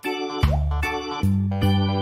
Música